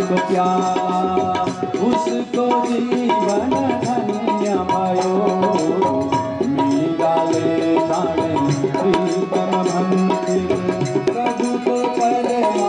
को प्यार उसको जीवन धन्य भयो। मीराले जाने प्रभु को परमा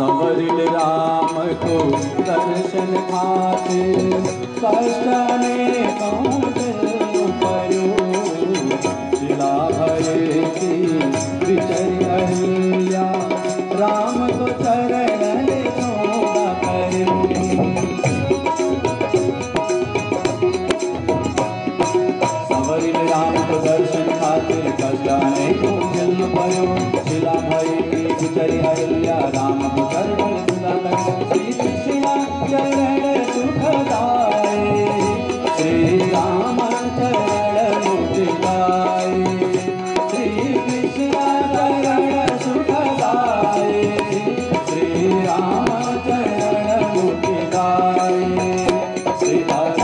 संवरिल राम को दर्शन खाते कष्ट ने भरे की विचरिया राम को चरण संवरिल राम को दर्शन खातिर कष्ट ने जन्म पयो जिला भरे की विचरिया Bhagavad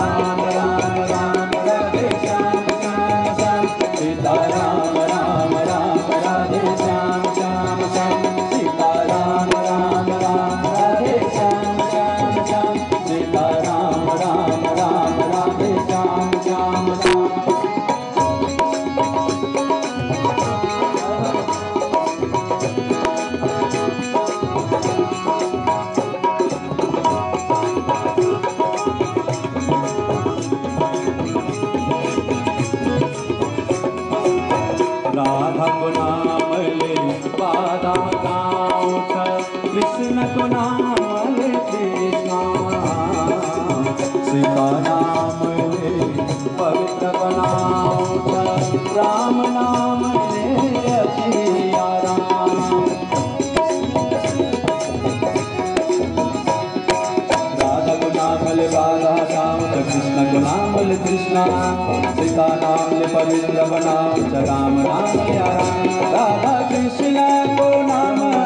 कृष्ण कुणाल कृष्णा सीता नाम पवित्र बना राम नाम ले रखिया राम। राधा गुणामल, बाला राम कृष्ण गुणामल सीता नाम पवित्र बनाओ राम नाम राधा कृष्ण को नाम